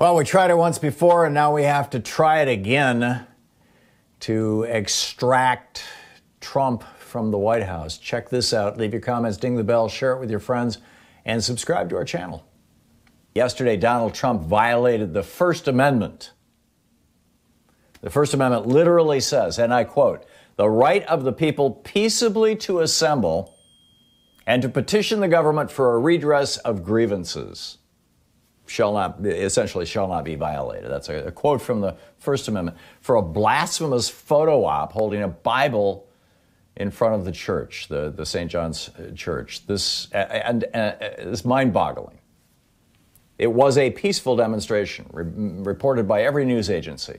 Well, we tried it once before, and now we have to try it again to extract Trump from the White House. Check this out. Leave your comments, ding the bell, share it with your friends, and subscribe to our channel. Yesterday, Donald Trump violated the First Amendment. The First Amendment literally says, and I quote, the right of the people peaceably to assemble and to petition the government for a redress of grievances shall not essentially shall not be violated. That's a, a, quote from the First Amendment for a blasphemous photo op holding a Bible in front of the church, the, the St. John's uh, Church. This and, and, and this mind-boggling. It was a peaceful demonstration re- reported by every news agency,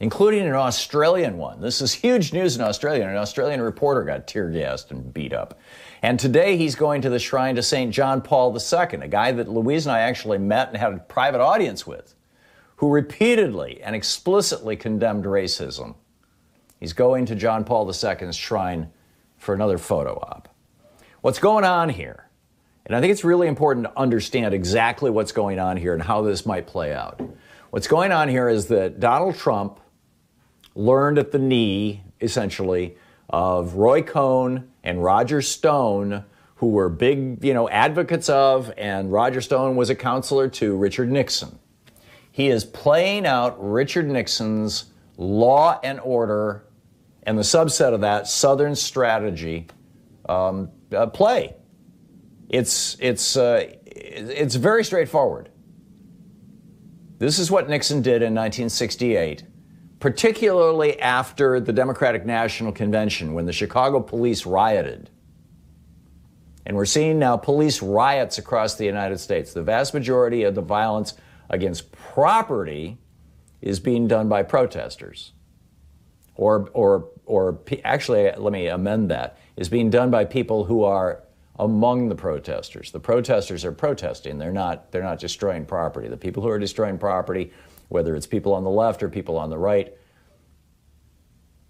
including an Australian one. This is huge news in Australia. An Australian reporter got tear gassed and beat up. And today he's going to the shrine to St. John Paul II, a guy that Louise and I actually met and had a private audience with, who repeatedly and explicitly condemned racism. He's going to John Paul II's shrine for another photo op. What's going on here? And I think it's really important to understand exactly what's going on here and how this might play out. What's going on here is that Donald Trump learned at the knee, essentially, of Roy Cohn and Roger Stone, who were big, you know, advocates of, and Roger Stone was a counselor to Richard Nixon. He is playing out Richard Nixon's law and order and the subset of that Southern strategy um, uh, play. It's it's uh, it's very straightforward. This is what Nixon did in 1968 particularly after the Democratic National Convention when the Chicago police rioted. And we're seeing now police riots across the United States. The vast majority of the violence against property is being done by protesters. Or, or, or actually, let me amend that, is being done by people who are among the protesters. The protesters are protesting, they're not, they're not destroying property. The people who are destroying property whether it's people on the left or people on the right,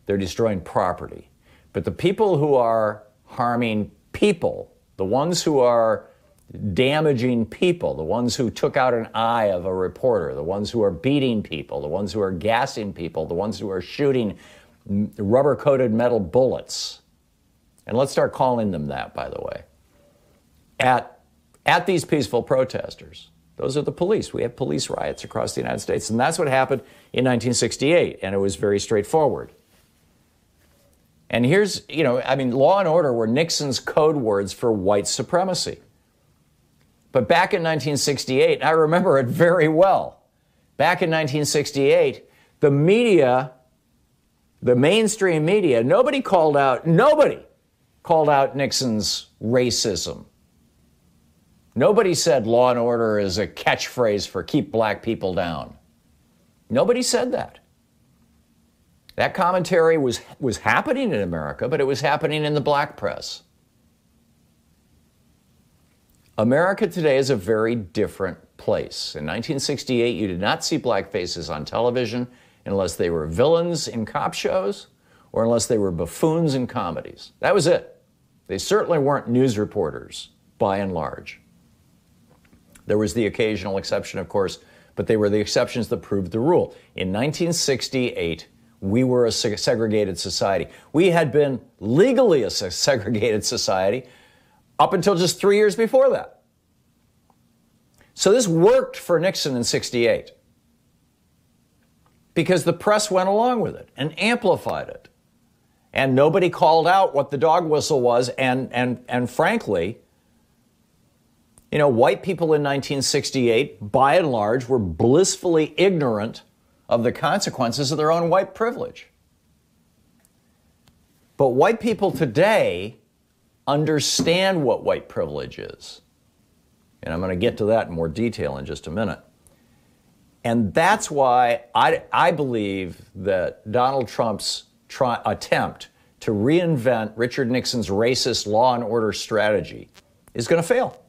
they're destroying property. But the people who are harming people, the ones who are damaging people, the ones who took out an eye of a reporter, the ones who are beating people, the ones who are gassing people, the ones who are shooting rubber coated metal bullets. And let's start calling them that, by the way. At, at these peaceful protesters. Those are the police. We have police riots across the United States. And that's what happened in 1968. And it was very straightforward. And here's, you know, I mean, law and order were Nixon's code words for white supremacy. But back in 1968, I remember it very well. Back in 1968, the media, the mainstream media, nobody called out, nobody called out Nixon's racism. Nobody said law and order is a catchphrase for keep black people down. Nobody said that. That commentary was, was happening in America, but it was happening in the black press. America today is a very different place. In 1968, you did not see black faces on television unless they were villains in cop shows or unless they were buffoons in comedies. That was it. They certainly weren't news reporters, by and large. There was the occasional exception, of course, but they were the exceptions that proved the rule. In 1968, we were a segregated society. We had been legally a segregated society up until just three years before that. So this worked for Nixon in 68 because the press went along with it and amplified it. And nobody called out what the dog whistle was. And, and, and frankly, you know, white people in 1968, by and large, were blissfully ignorant of the consequences of their own white privilege. But white people today understand what white privilege is. And I'm going to get to that in more detail in just a minute. And that's why I, I believe that Donald Trump's try, attempt to reinvent Richard Nixon's racist law and order strategy is going to fail.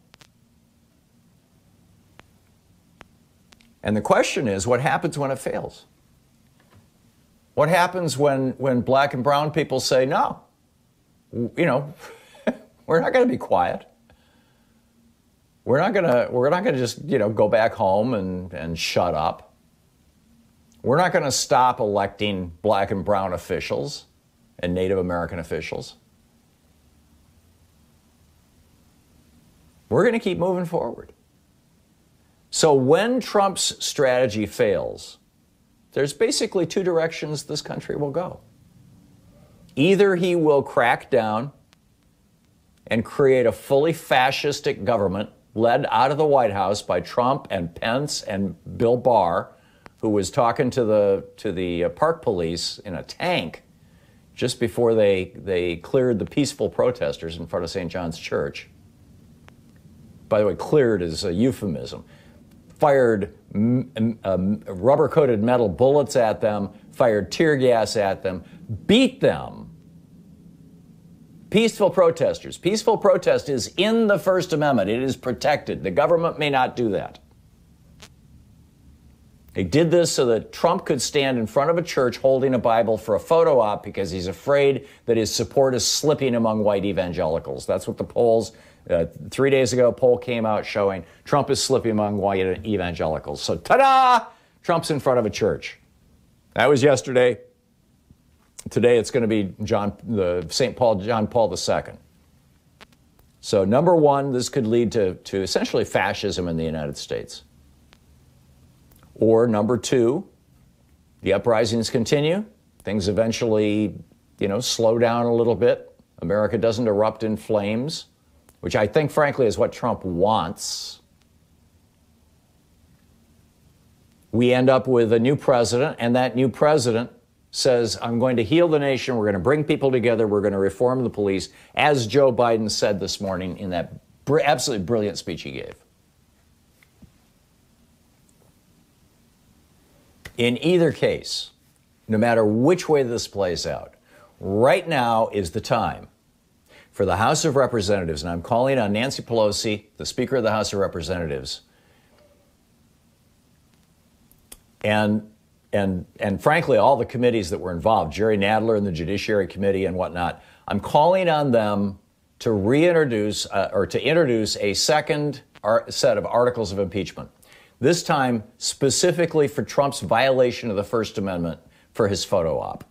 And the question is what happens when it fails? What happens when, when black and brown people say, no, you know, we're not going to be quiet? We're not gonna we're not gonna just you know go back home and, and shut up. We're not gonna stop electing black and brown officials and Native American officials. We're gonna keep moving forward. So when Trump's strategy fails, there's basically two directions this country will go. Either he will crack down and create a fully fascistic government led out of the White House by Trump and Pence and Bill Barr, who was talking to the to the uh, park police in a tank just before they they cleared the peaceful protesters in front of St. John's Church. By the way, cleared is a euphemism. Fired um, rubber coated metal bullets at them, fired tear gas at them, beat them Peaceful protesters. Peaceful protest is in the First Amendment. It is protected. The government may not do that. They did this so that Trump could stand in front of a church holding a Bible for a photo op because he's afraid that his support is slipping among white evangelicals. That's what the polls, uh, three days ago, a poll came out showing Trump is slipping among white evangelicals. So, ta da! Trump's in front of a church. That was yesterday. Today it's going to be John, the St. Paul, John Paul II. So, number one, this could lead to, to essentially fascism in the United States. Or number two, the uprisings continue. Things eventually, you know, slow down a little bit. America doesn't erupt in flames, which I think, frankly, is what Trump wants. We end up with a new president, and that new president says, I'm going to heal the nation, we're going to bring people together, we're going to reform the police, as Joe Biden said this morning in that br- absolutely brilliant speech he gave. In either case, no matter which way this plays out, right now is the time for the House of Representatives, and I'm calling on Nancy Pelosi, the Speaker of the House of Representatives, and and, and frankly, all the committees that were involved, Jerry Nadler and the Judiciary Committee and whatnot, I'm calling on them to reintroduce uh, or to introduce a second ar- set of articles of impeachment. This time specifically for Trump's violation of the First Amendment for his photo op.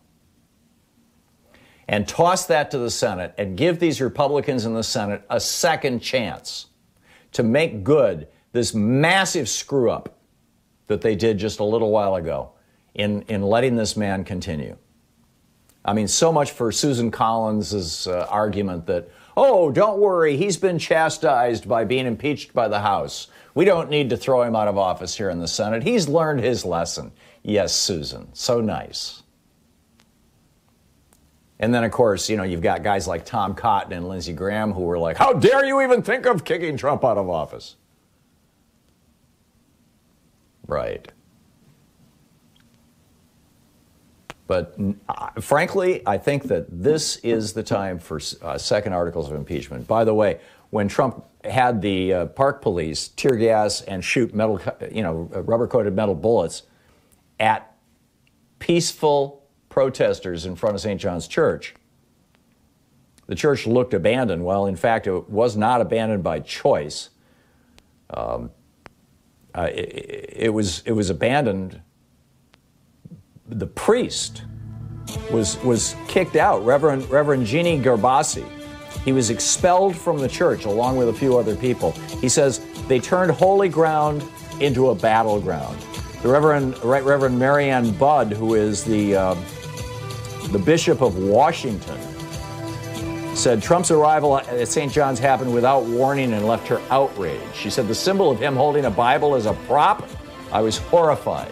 And toss that to the Senate and give these Republicans in the Senate a second chance to make good this massive screw up that they did just a little while ago in, in letting this man continue. I mean, so much for Susan Collins' uh, argument that, oh, don't worry, he's been chastised by being impeached by the House. We don't need to throw him out of office here in the Senate. He's learned his lesson. Yes, Susan, so nice. And then, of course, you know, you've got guys like Tom Cotton and Lindsey Graham who were like, how dare you even think of kicking Trump out of office? Right. But uh, frankly, I think that this is the time for uh, second articles of impeachment. By the way, when Trump had the uh, park police tear gas and shoot metal, you know, rubber coated metal bullets at peaceful protesters in front of St. John's Church, the church looked abandoned. Well, in fact, it was not abandoned by choice. Um, uh, it, it, was, it was abandoned the priest was, was kicked out, Reverend, Reverend Gini Gerbasi. He was expelled from the church along with a few other people. He says they turned holy ground into a battleground. The Reverend, right Reverend Mariann Budde, who is the, uh, the Bishop of Washington, said Trump's arrival at St. John's happened without warning and left her outraged. She said the symbol of him holding a Bible as a prop, I was horrified.